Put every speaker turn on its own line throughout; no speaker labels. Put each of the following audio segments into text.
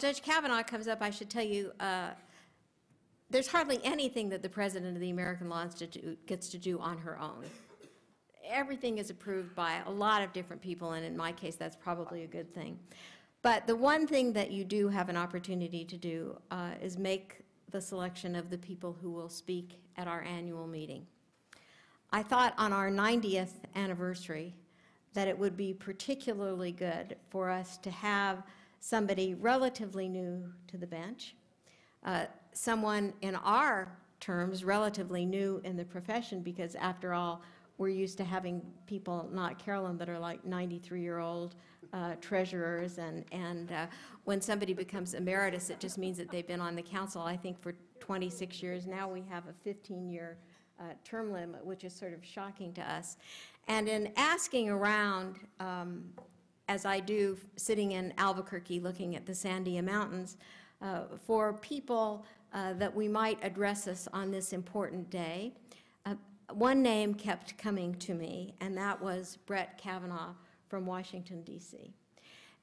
Judge Kavanaugh comes up, I should tell you, uh, there's hardly anything that the president of the American Law Institute gets to do on her own. Everything is approved by a lot of different people, and in my case, that's probably a good thing. But the one thing that you do have an opportunity to do uh, is make the selection of the people who will speak at our annual meeting. I thought on our 90th anniversary that it would be particularly good for us to have somebody relatively new to the bench, uh, someone in our terms relatively new in the profession, because after all, we're used to having people, not Carolyn, that are like 93-year-old uh, treasurers, and, and uh, when somebody becomes emeritus, it just means that they've been on the council, I think, for 26 years. Now we have a 15-year uh, term limit, which is sort of shocking to us. And in asking around, um, as I do sitting in Albuquerque looking at the Sandia Mountains, uh, for people uh, that we might address us on this important day, uh, one name kept coming to me, and that was Brett Kavanaugh from Washington, D.C.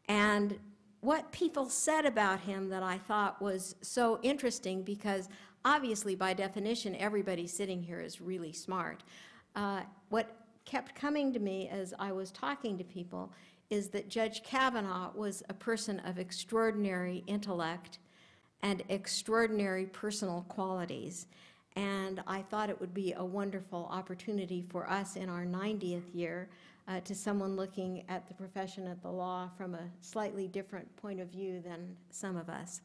And what people said about him that I thought was so interesting because obviously by definition everybody sitting here is really smart. Uh, what kept coming to me as I was talking to people is that Judge Kavanaugh was a person of extraordinary intellect and extraordinary personal qualities. And I thought it would be a wonderful opportunity for us in our 90th year uh, to someone looking at the profession of the law from a slightly different point of view than some of us.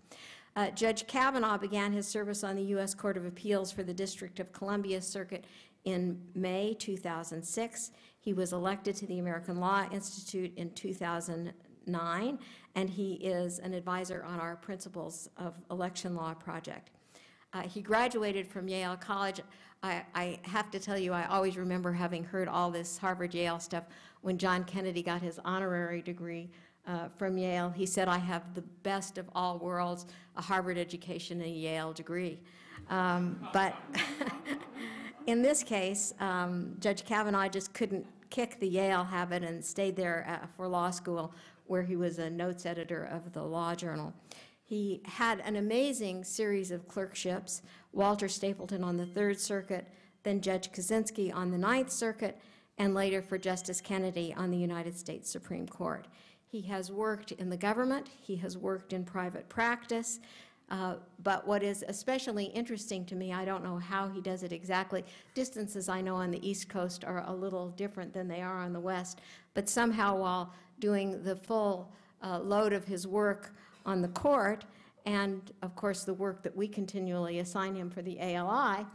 Uh, Judge Kavanaugh began his service on the U.S. Court of Appeals for the District of Columbia Circuit in May 2006. He was elected to the American Law Institute in 2009, and he is an advisor on our Principles of Election Law project. Uh, he graduated from Yale College. I, I, have to tell you, I always remember having heard all this Harvard-Yale stuff when John Kennedy got his honorary degree uh, from Yale. He said, I have the best of all worlds, a Harvard education and a Yale degree. Um, but in this case, um, Judge Kavanaugh just couldn't kick the Yale habit and stayed there uh, for law school, where he was a notes editor of the Law Journal. He had an amazing series of clerkships, Walter Stapleton on the Third Circuit, then Judge Kozinski on the Ninth Circuit, and later for Justice Kennedy on the United States Supreme Court. He has worked in the government, he has worked in private practice, uh, but what is especially interesting to me, I don't know how he does it exactly, distances I know on the East Coast are a little different than they are on the West, but somehow while doing the full uh, load of his work on the court, and of course the work that we continually assign him for the ALI,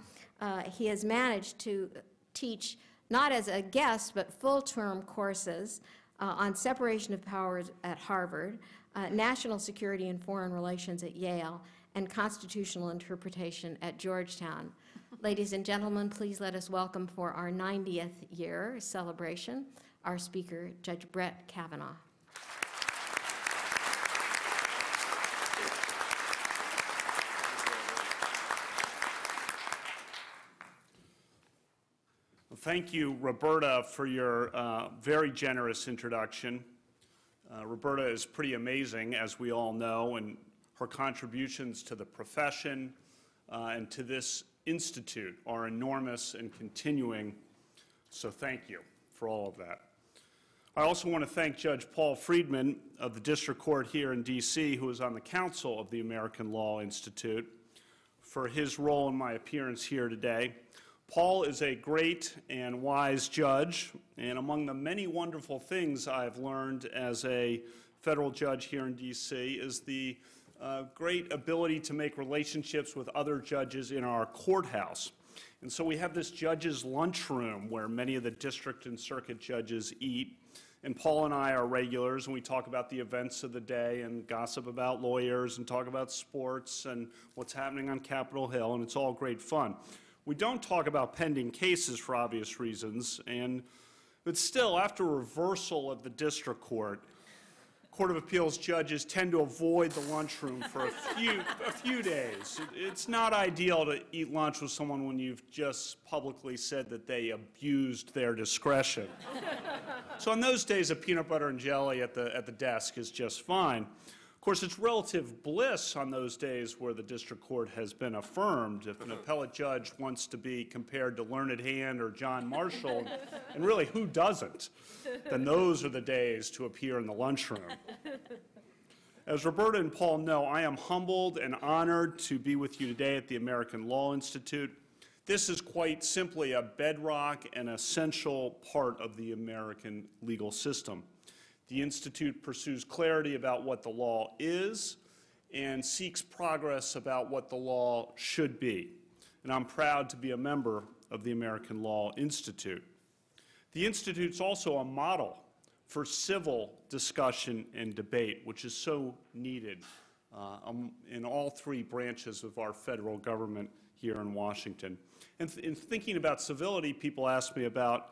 uh, he has managed to teach not as a guest, but full-term courses uh, on separation of powers at Harvard, uh, national security and foreign relations at Yale, and constitutional interpretation at Georgetown. Ladies and gentlemen, please let us welcome for our 90th year celebration our speaker, Judge Brett Kavanaugh.
Well, thank you, Roberta, for your uh, very generous introduction. Roberta is pretty amazing, as we all know, and her contributions to the profession uh, and to this institute are enormous and continuing. So thank you for all of that. I also want to thank Judge Paul Friedman of the District Court here in D.C., who is on the council of the American Law Institute, for his role in my appearance here today. Paul is a great and wise judge, and among the many wonderful things I've learned as a federal judge here in D.C. is the uh, great ability to make relationships with other judges in our courthouse. And so we have this judge's lunchroom where many of the district and circuit judges eat. And Paul and I are regulars, and we talk about the events of the day and gossip about lawyers and talk about sports and what's happening on Capitol Hill, and it's all great fun. We don't talk about pending cases for obvious reasons, and but still, after reversal of the district court, Court of Appeals judges tend to avoid the lunchroom for a few, a few days. It's not ideal to eat lunch with someone when you've just publicly said that they abused their discretion. so on those days, a peanut butter and jelly at the, at the desk is just fine. Of course, it's relative bliss on those days where the district court has been affirmed. If an uh-huh. appellate judge wants to be compared to Learned Hand or John Marshall, and really, who doesn't? Then those are the days to appear in the lunchroom. As Roberta and Paul know, I am humbled and honored to be with you today at the American Law Institute. This is quite simply a bedrock and essential part of the American legal system. The Institute pursues clarity about what the law is and seeks progress about what the law should be. And I'm proud to be a member of the American Law Institute. The Institute's also a model for civil discussion and debate, which is so needed uh, um, in all three branches of our federal government here in Washington. And th- in thinking about civility, people ask me about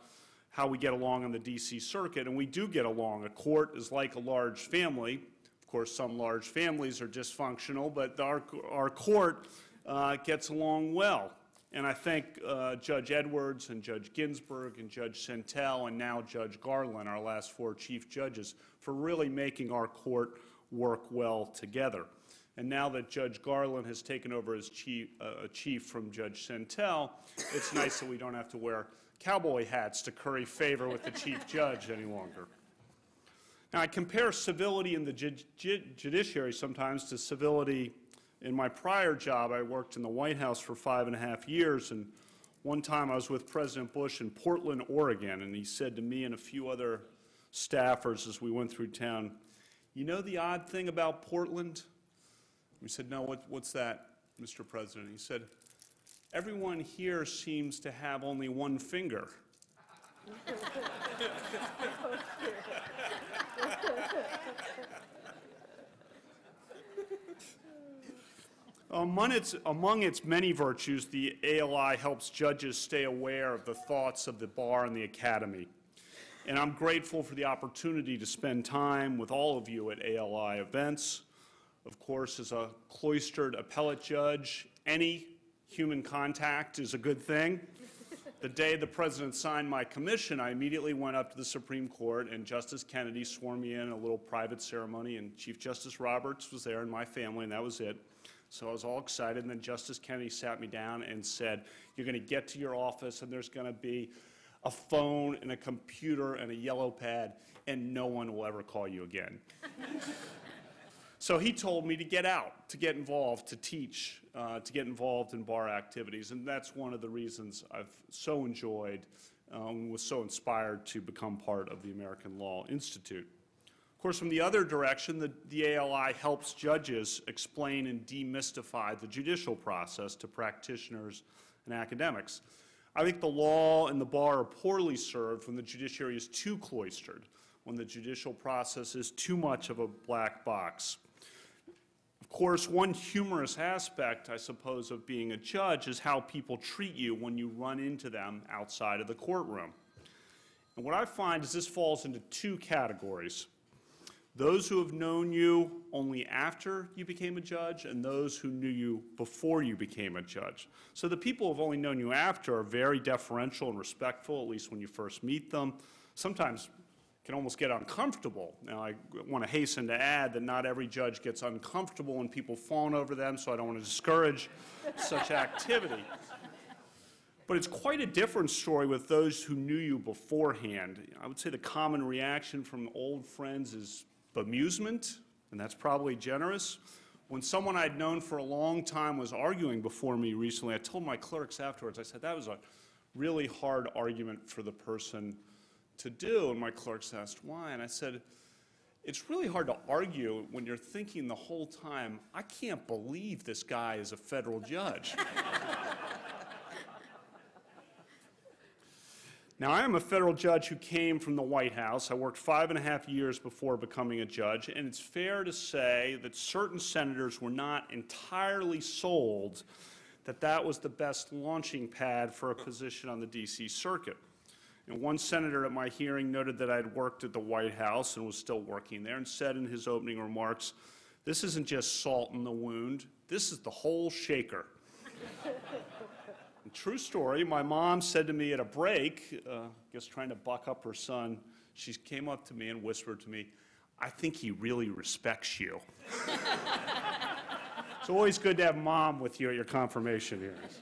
how we get along on the DC circuit, and we do get along. A court is like a large family. Of course, some large families are dysfunctional, but our, our court uh, gets along well. And I thank uh, Judge Edwards and Judge Ginsburg and Judge Sentelle and now Judge Garland, our last four chief judges, for really making our court work well together. And now that Judge Garland has taken over as chief, uh, chief from Judge Sentelle, it's nice that we don't have to wear cowboy hats to curry favor with the chief judge any longer. Now, I compare civility in the ju ju judiciary sometimes to civility in my prior job. I worked in the White House for five and a half years, and one time I was with President Bush in Portland, Oregon, and he said to me and a few other staffers as we went through town, You know the odd thing about Portland? We said, No, what, what's that, Mr. President? He said, Everyone here seems to have only one finger. Among its, among its many virtues, the ALI helps judges stay aware of the thoughts of the bar and the academy. And I'm grateful for the opportunity to spend time with all of you at ALI events. Of course, as a cloistered appellate judge, any human contact is a good thing. The day the president signed my commission, I immediately went up to the Supreme Court, and Justice Kennedy swore me in a little private ceremony, and Chief Justice Roberts was there, and my family, and that was it. So I was all excited, and then Justice Kennedy sat me down and said, You're going to get to your office, and there's going to be a phone and a computer and a yellow pad, and no one will ever call you again. so he told me to get out, to get involved, to teach, uh, to get involved in bar activities, and that's one of the reasons I've so enjoyed and was so inspired to become part of the American Law Institute. Of course, from the other direction, the, the ALI helps judges explain and demystify the judicial process to practitioners and academics. I think the law and the bar are poorly served when the judiciary is too cloistered, when the judicial process is too much of a black box. Of course, one humorous aspect, I suppose, of being a judge is how people treat you when you run into them outside of the courtroom. And what I find is this falls into two categories those who have known you only after you became a judge, and those who knew you before you became a judge. So the people who have only known you after are very deferential and respectful, at least when you first meet them. Sometimes can almost get uncomfortable. Now, I want to hasten to add that not every judge gets uncomfortable when people fawn over them, so I don't want to discourage such activity. But it's quite a different story with those who knew you beforehand. I would say the common reaction from old friends is bemusement, and that's probably generous. When someone I'd known for a long time was arguing before me recently, I told my clerks afterwards, I said, that was a really hard argument for the person to do. And my clerks asked why. And I said, it's really hard to argue when you're thinking the whole time, I can't believe this guy is a federal judge. Now, I am a federal judge who came from the White House. I worked five and a half years before becoming a judge, and it's fair to say that certain senators were not entirely sold that that was the best launching pad for a position on the D.C. Circuit. And one senator at my hearing noted that I'd worked at the White House and was still working there and said in his opening remarks, This isn't just salt in the wound, this is the whole shaker. True story. My mom said to me at a break, uh, just trying to buck up her son, she came up to me and whispered to me, I think he really respects you. It's always good to have mom with you at your confirmation hearings.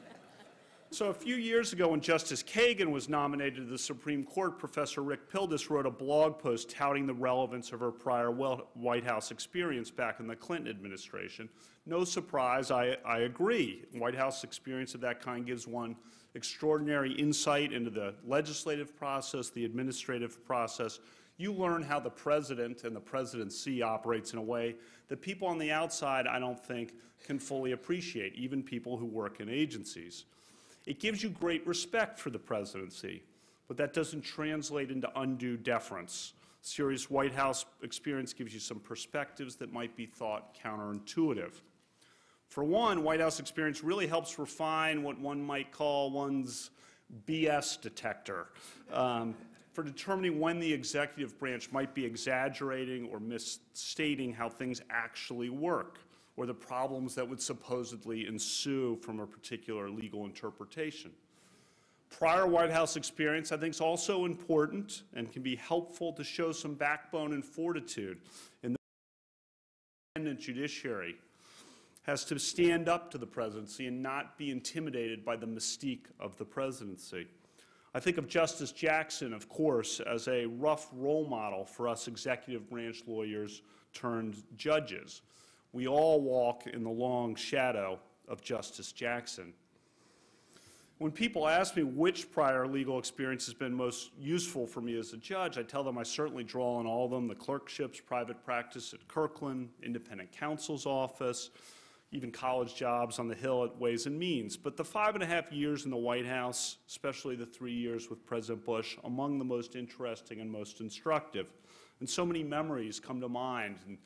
So a few years ago, when Justice Kagan was nominated to the Supreme Court, Professor Rick Pildes wrote a blog post touting the relevance of her prior White House experience back in the Clinton administration. No surprise, I, I agree. White House experience of that kind gives one extraordinary insight into the legislative process, the administrative process. You learn how the president and the presidency operates in a way that people on the outside, I don't think, can fully appreciate, even people who work in agencies. It gives you great respect for the presidency, but that doesn't translate into undue deference. Serious White House experience gives you some perspectives that might be thought counterintuitive. For one, White House experience really helps refine what one might call one's BS detector um, for determining when the executive branch might be exaggerating or misstating how things actually work or the problems that would supposedly ensue from a particular legal interpretation. Prior White House experience, I think, is also important and can be helpful to show some backbone and fortitude in the independent judiciary has to stand up to the presidency and not be intimidated by the mystique of the presidency. I think of Justice Jackson, of course, as a rough role model for us executive branch lawyers turned judges. We all walk in the long shadow of Justice Jackson. When people ask me which prior legal experience has been most useful for me as a judge, I tell them I certainly draw on all of them, the clerkships, private practice at Kirkland, independent counsel's office, even college jobs on the Hill at Ways and Means. But the five and a half years in the White House, especially the three years with President Bush, among the most interesting and most instructive. And so many memories come to mind and,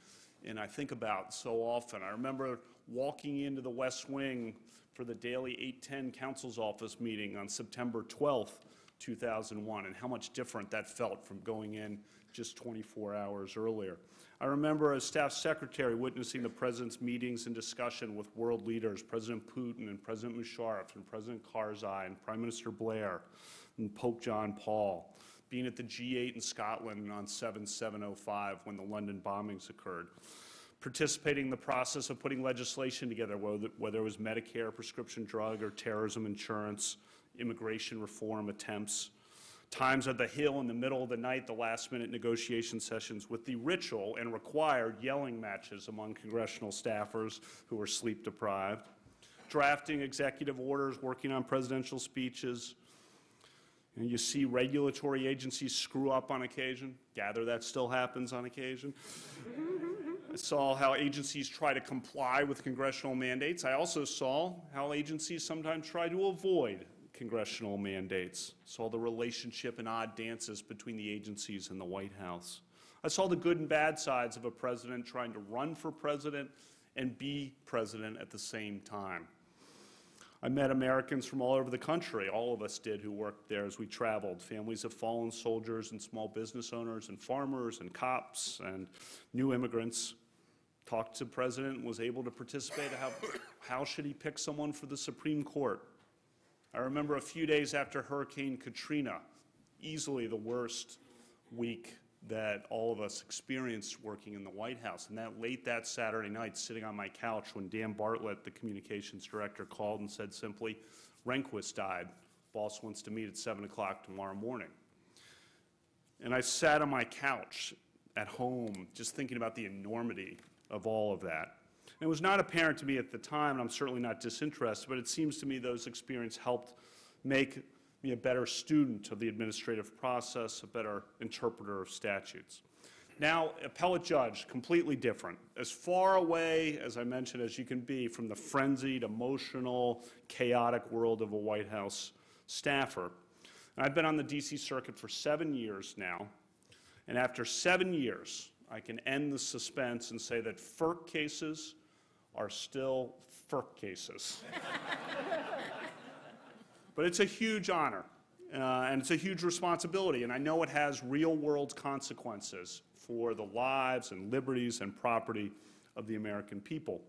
and I think about so often. I remember walking into the West Wing for the daily 810 Counsel's office meeting on September 12th, 2001, and how much different that felt from going in just 24 hours earlier. I remember as staff secretary witnessing the president's meetings and discussion with world leaders, President Putin and President Musharraf and President Karzai and Prime Minister Blair and Pope John Paul, being at the G8 in Scotland on 7705 when the London bombings occurred, participating in the process of putting legislation together, whether, whether it was Medicare, prescription drug, or terrorism insurance, immigration reform attempts, times at the Hill in the middle of the night, the last minute negotiation sessions with the ritual and required yelling matches among congressional staffers who were sleep deprived, drafting executive orders, working on presidential speeches. And you see regulatory agencies screw up on occasion. Gather that still happens on occasion. I saw how agencies try to comply with congressional mandates. I also saw how agencies sometimes try to avoid congressional mandates. Saw the relationship and odd dances between the agencies and the White House. I saw the good and bad sides of a president trying to run for president and be president at the same time. I met Americans from all over the country, all of us did who worked there as we traveled, families of fallen soldiers and small business owners and farmers and cops and new immigrants. Talked to the president and was able to participate. How, how should he pick someone for the Supreme Court? I remember a few days after Hurricane Katrina, easily the worst week that all of us experienced working in the White House. And that late that Saturday night, sitting on my couch, when Dan Bartlett, the communications director, called and said simply, Rehnquist died. Boss wants to meet at 7 o'clock tomorrow morning. And I sat on my couch at home just thinking about the enormity of all of that. And it was not apparent to me at the time, and I'm certainly not disinterested, but it seems to me those experiences helped make me a better student of the administrative process, a better interpreter of statutes. Now, appellate judge, completely different. As far away, as I mentioned, as you can be from the frenzied, emotional, chaotic world of a White House staffer. I've been on the DC circuit for seven years now, and after seven years, I can end the suspense and say that FERC cases are still FERC cases. but it's a huge honor, uh, and it's a huge responsibility, and I know it has real-world consequences for the lives and liberties and property of the American people.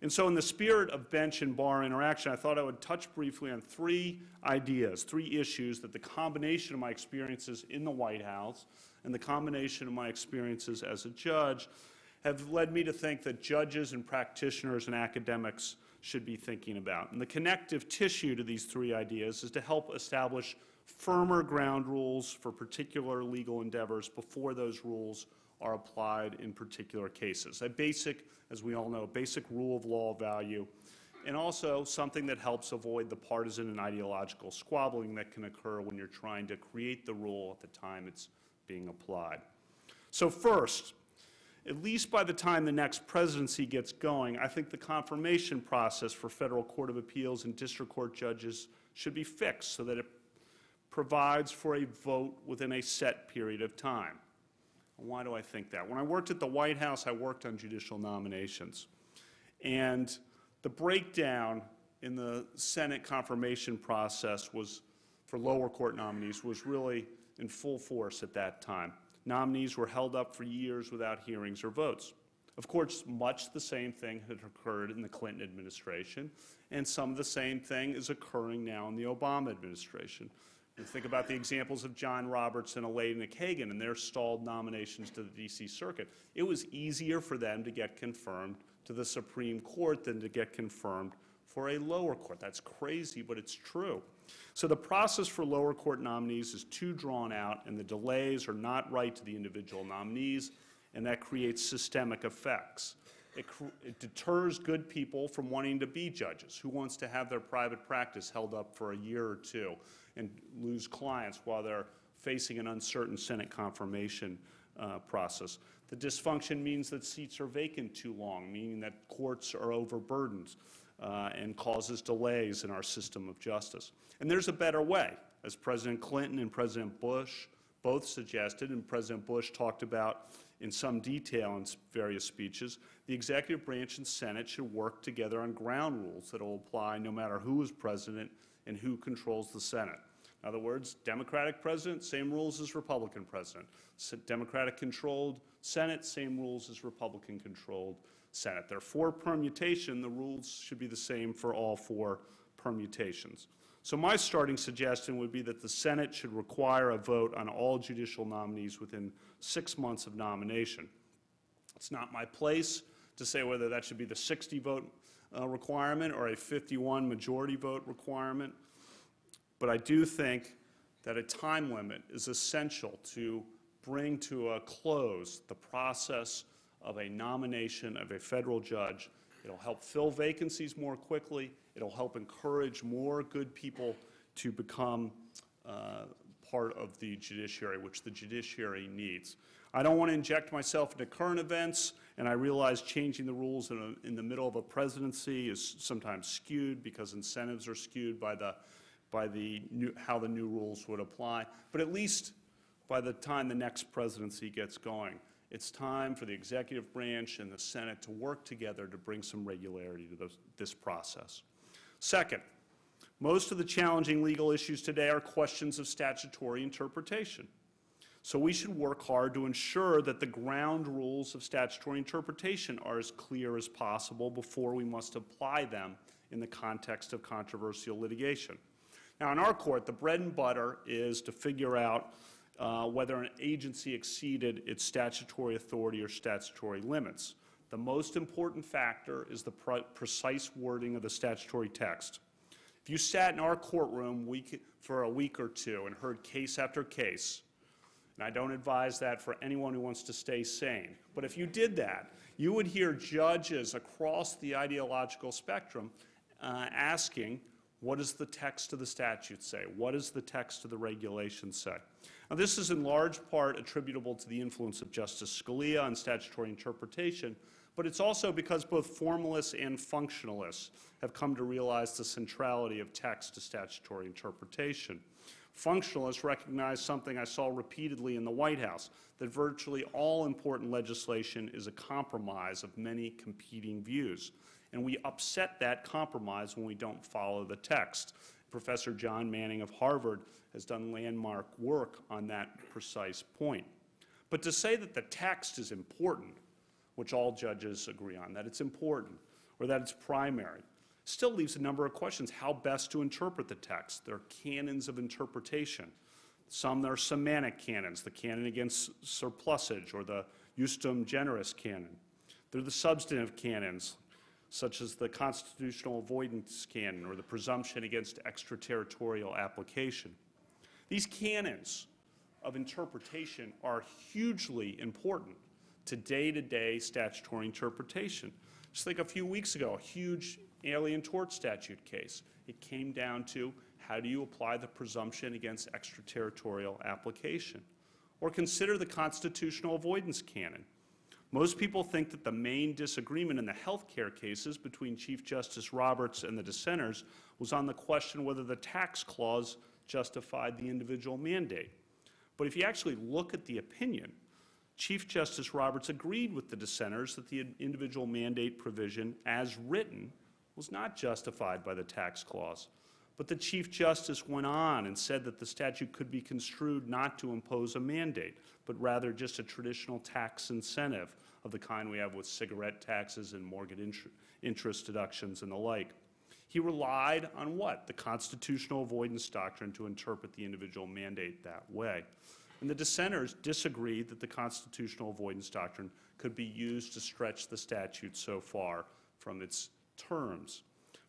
And so in the spirit of bench and bar interaction, I thought I would touch briefly on three ideas, three issues that the combination of my experiences in the White House and the combination of my experiences as a judge have led me to think that judges and practitioners and academics should be thinking about. And the connective tissue to these three ideas is to help establish firmer ground rules for particular legal endeavors before those rules are applied in particular cases. A basic, as we all know, basic rule of law value, and also something that helps avoid the partisan and ideological squabbling that can occur when you're trying to create the rule at the time it's being applied. So first, at least by the time the next presidency gets going, I think the confirmation process for Federal Court of Appeals and District Court judges should be fixed so that it provides for a vote within a set period of time. Why do I think that? When I worked at the White House, I worked on judicial nominations. And the breakdown in the Senate confirmation process was, for lower court nominees, was really in full force at that time. Nominees were held up for years without hearings or votes. Of course, much the same thing had occurred in the Clinton administration, and some of the same thing is occurring now in the Obama administration. You think about the examples of John Roberts and Elena Kagan and their stalled nominations to the D.C. Circuit. It was easier for them to get confirmed to the Supreme Court than to get confirmed for a lower court. That's crazy, but it's true. So the process for lower court nominees is too drawn out, and the delays are not right to the individual nominees, and that creates systemic effects. It, it, deters good people from wanting to be judges. Who wants to have their private practice held up for a year or two and lose clients while they're facing an uncertain Senate confirmation uh, process? The dysfunction means that seats are vacant too long, meaning that courts are overburdened uh, and causes delays in our system of justice. And there's a better way, as President Clinton and President Bush both suggested, and President Bush talked about in some detail in various speeches, the executive branch and Senate should work together on ground rules that will apply no matter who is president and who controls the Senate. In other words, Democratic president, same rules as Republican president. Democratic controlled Senate, same rules as Republican controlled Senate. There are four permutation, the rules should be the same for all four permutations. So my starting suggestion would be that the Senate should require a vote on all judicial nominees within six months of nomination. It's not my place to say whether that should be the 60 vote uh, requirement or a 51 majority vote requirement, but I do think that a time limit is essential to bring to a close the process of a nomination of a federal judge. It'll help fill vacancies more quickly. It'll help encourage more good people to become uh, part of the judiciary, which the judiciary needs. I don't want to inject myself into current events, and I realize changing the rules in, a, in the middle of a presidency is sometimes skewed because incentives are skewed by the by the new, how the new rules would apply. But at least by the time the next presidency gets going, it's time for the executive branch and the Senate to work together to bring some regularity to those, this process. Second, most of the challenging legal issues today are questions of statutory interpretation. So we should work hard to ensure that the ground rules of statutory interpretation are as clear as possible before we must apply them in the context of controversial litigation. Now, in our court, the bread and butter is to figure out uh, whether an agency exceeded its statutory authority or statutory limits. The most important factor is the pre precise wording of the statutory text. If you sat in our courtroom week, for a week or two and heard case after case, and I don't advise that for anyone who wants to stay sane, but if you did that, you would hear judges across the ideological spectrum uh, asking, what does the text of the statute say? What does the text of the regulation say? Now, this is in large part attributable to the influence of Justice Scalia on statutory interpretation, but it's also because both formalists and functionalists have come to realize the centrality of text to statutory interpretation. Functionalists recognize something I saw repeatedly in the White House, that virtually all important legislation is a compromise of many competing views. And we upset that compromise when we don't follow the text. Professor John Manning of Harvard has done landmark work on that precise point. But to say that the text is important, which all judges agree on, that it's important, or that it's primary, still leaves a number of questions. How best to interpret the text? There are canons of interpretation. Some are semantic canons, the canon against surplusage or the ejusdem generis canon. They're the substantive canons, such as the constitutional avoidance canon or the presumption against extraterritorial application. These canons of interpretation are hugely important to day-to-day statutory interpretation. Just think a few weeks ago, a huge alien tort statute case. It came down to how do you apply the presumption against extraterritorial application? Or consider the constitutional avoidance canon. Most people think that the main disagreement in the healthcare cases between Chief Justice Roberts and the dissenters was on the question whether the tax clause justified the individual mandate. But if you actually look at the opinion, Chief Justice Roberts agreed with the dissenters that the individual mandate provision, as written, was not justified by the tax clause. But the Chief Justice went on and said that the statute could be construed not to impose a mandate, but rather just a traditional tax incentive of the kind we have with cigarette taxes and mortgage inter- interest deductions and the like. He relied on what? The constitutional avoidance doctrine to interpret the individual mandate that way. And the dissenters disagreed that the constitutional avoidance doctrine could be used to stretch the statute so far from its terms.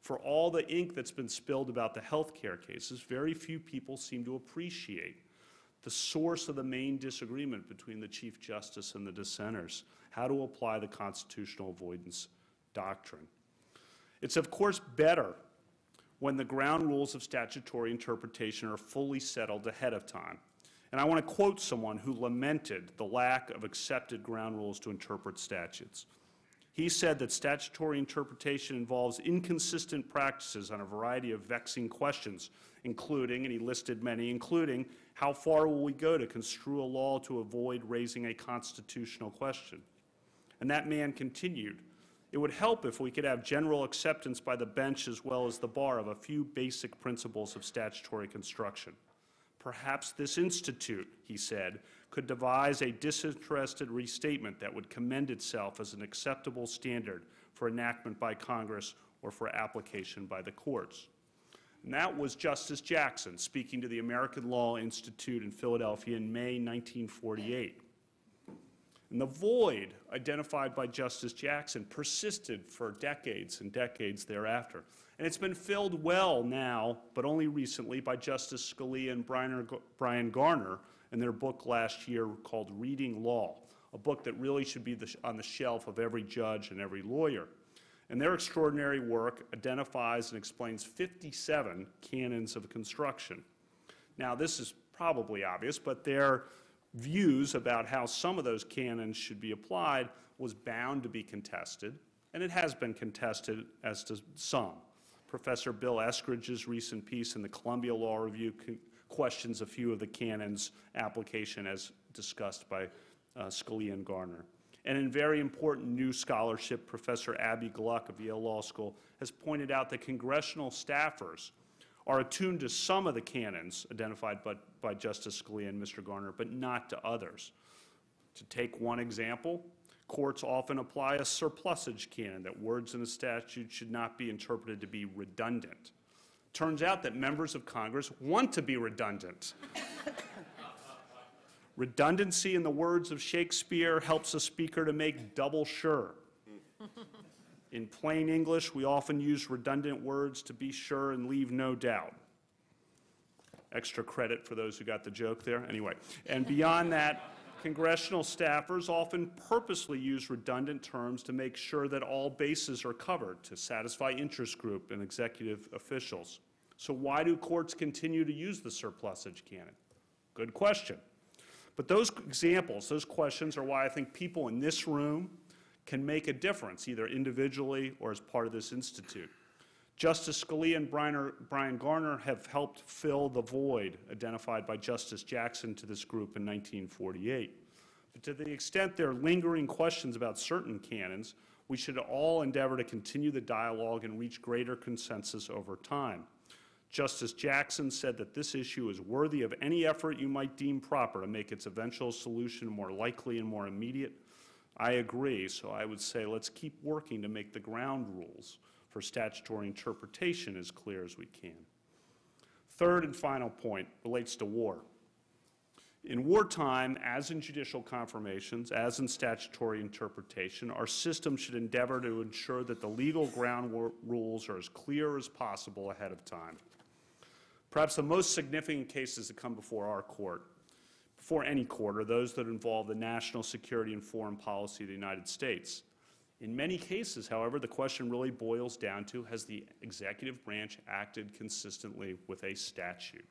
For all the ink that's been spilled about the healthcare cases, very few people seem to appreciate the source of the main disagreement between the Chief Justice and the dissenters, how to apply the constitutional avoidance doctrine. It's of course better when the ground rules of statutory interpretation are fully settled ahead of time. And I want to quote someone who lamented the lack of accepted ground rules to interpret statutes. He said that statutory interpretation involves inconsistent practices on a variety of vexing questions, including, and he listed many, including how far will we go to construe a law to avoid raising a constitutional question? And that man continued, it would help if we could have general acceptance by the bench as well as the bar of a few basic principles of statutory construction. Perhaps this institute, he said, could devise a disinterested restatement that would commend itself as an acceptable standard for enactment by Congress or for application by the courts. And that was Justice Jackson speaking to the American Law Institute in Philadelphia in May 1948. And the void identified by Justice Jackson persisted for decades and decades thereafter. And it's been filled well now, but only recently, by Justice Scalia and Brian Garner in their book last year called Reading Law, a book that really should be on the shelf of every judge and every lawyer. And their extraordinary work identifies and explains 57 canons of construction. Now, this is probably obvious, but their views about how some of those canons should be applied was bound to be contested, and it has been contested as to some. Professor Bill Eskridge's recent piece in the Columbia Law Review questions a few of the canons application as discussed by uh, Scalia and Garner. And in very important new scholarship, Professor Abbe Gluck of Yale Law School has pointed out that congressional staffers are attuned to some of the canons identified by, by Justice Scalia and Mr. Garner, but not to others. To take one example, Courts often apply a surplusage canon that words in a statute should not be interpreted to be redundant. Turns out that members of Congress want to be redundant. Redundancy, in the words of Shakespeare, helps a speaker to make double sure. In plain English, we often use redundant words to be sure and leave no doubt. Extra credit for those who got the joke there. Anyway, and beyond that, Congressional staffers often purposely use redundant terms to make sure that all bases are covered to satisfy interest group and executive officials. So why do courts continue to use the surplusage canon? Good question. But those examples, those questions are why I think people in this room can make a difference, either individually or as part of this institute. Justice Scalia and Brian Garner have helped fill the void identified by Justice Jackson to this group in 1948. But to the extent there are lingering questions about certain canons, we should all endeavor to continue the dialogue and reach greater consensus over time. Justice Jackson said that this issue is worthy of any effort you might deem proper to make its eventual solution more likely and more immediate. I agree, so I would say let's keep working to make the ground rules for statutory interpretation as clear as we can. Third and final point relates to war. In wartime, as in judicial confirmations, as in statutory interpretation, our system should endeavor to ensure that the legal ground rules are as clear as possible ahead of time. Perhaps the most significant cases that come before our court, before any court, are those that involve the national security and foreign policy of the United States. In many cases, however, the question really boils down to, has the executive branch acted consistently with a statute?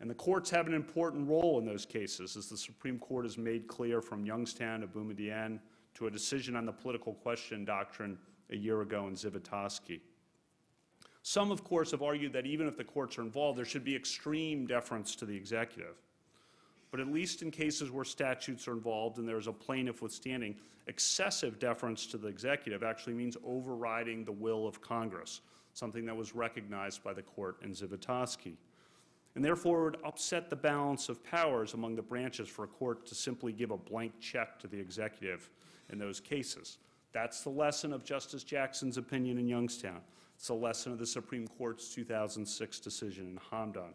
And the courts have an important role in those cases, as the Supreme Court has made clear from Youngstown to Boumediene to a decision on the political question doctrine a year ago in Zivotofsky. Some, of course, have argued that even if the courts are involved, there should be extreme deference to the executive. But at least in cases where statutes are involved and there's a plaintiff withstanding, excessive deference to the executive actually means overriding the will of Congress, something that was recognized by the court in Zivotofsky. And therefore, would upset the balance of powers among the branches for a court to simply give a blank check to the executive in those cases. That's the lesson of Justice Jackson's opinion in Youngstown. It's the lesson of the Supreme Court's 2006 decision in Hamdan.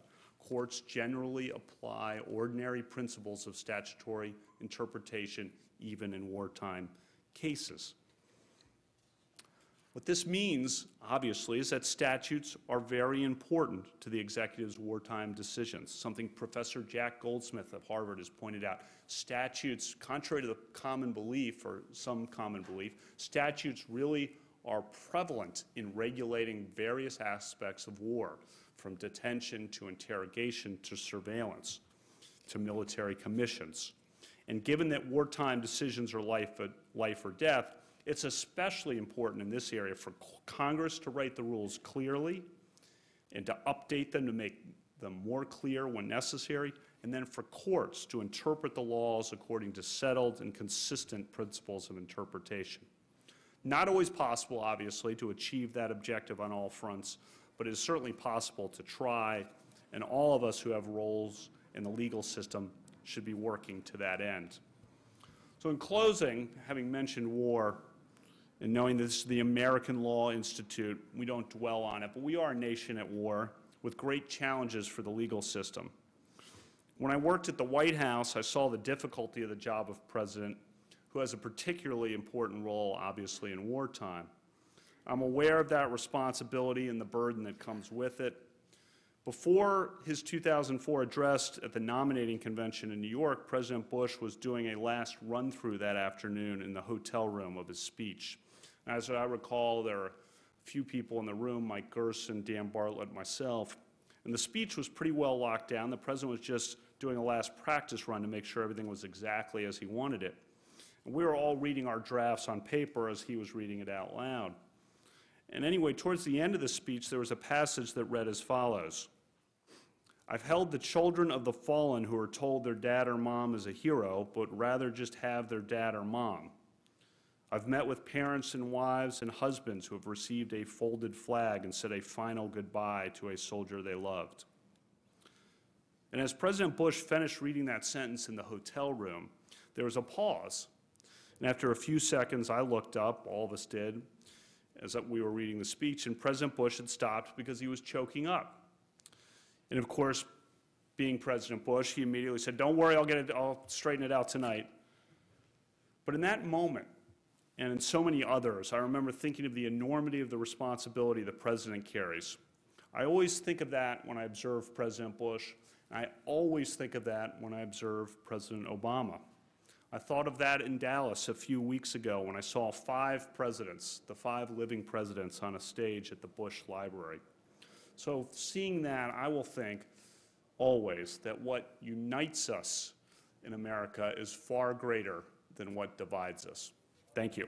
Courts generally apply ordinary principles of statutory interpretation even in wartime cases. What this means, obviously, is that statutes are very important to the executive's wartime decisions, something Professor Jack Goldsmith of Harvard has pointed out. Statutes, contrary to the common belief, or some common belief, statutes really are prevalent in regulating various aspects of war, from detention to interrogation to surveillance to military commissions. And given that wartime decisions are life, life or death, it's especially important in this area for Congress to write the rules clearly and to update them to make them more clear when necessary, and then for courts to interpret the laws according to settled and consistent principles of interpretation. Not always possible, obviously, to achieve that objective on all fronts, but it is certainly possible to try, and all of us who have roles in the legal system should be working to that end. So in closing, having mentioned war, and knowing this is the American Law Institute, we don't dwell on it, but we are a nation at war with great challenges for the legal system. When I worked at the White House, I saw the difficulty of the job of president, who has a particularly important role, obviously, in wartime. I'm aware of that responsibility and the burden that comes with it. Before his 2004 address at the nominating convention in New York, President Bush was doing a last run through that afternoon in the hotel room of his speech. As I recall, there are a few people in the room, Mike Gerson, Dan Bartlett, myself, and the speech was pretty well locked down. The president was just doing a last practice run to make sure everything was exactly as he wanted it. And we were all reading our drafts on paper as he was reading it out loud. And anyway, towards the end of the speech, there was a passage that read as follows I've held the children of the fallen who are told their dad or mom is a hero, but rather just have their dad or mom. I've met with parents and wives and husbands who have received a folded flag and said a final goodbye to a soldier they loved. And as President Bush finished reading that sentence in the hotel room, there was a pause. And after a few seconds, I looked up, all of us did, as we were reading the speech, and President Bush had stopped because he was choking up. And of course, being President Bush, he immediately said, Don't worry, I'll get it, I'll straighten it out tonight. But in that moment, and in so many others, I remember thinking of the enormity of the responsibility the president carries. I always think of that when I observe President Bush, and I always think of that when I observe President Obama. I thought of that in Dallas a few weeks ago when I saw five presidents, the five living presidents, on a stage at the Bush Library. So seeing that, I will think always that what unites us in America is far greater than what divides us. Thank you.